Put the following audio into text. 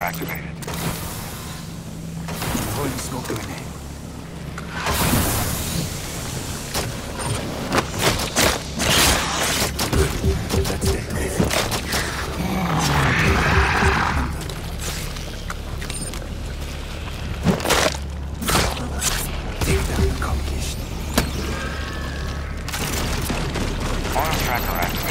activated. Pulling smoke grenade. That's accomplished. Auto tracker activated.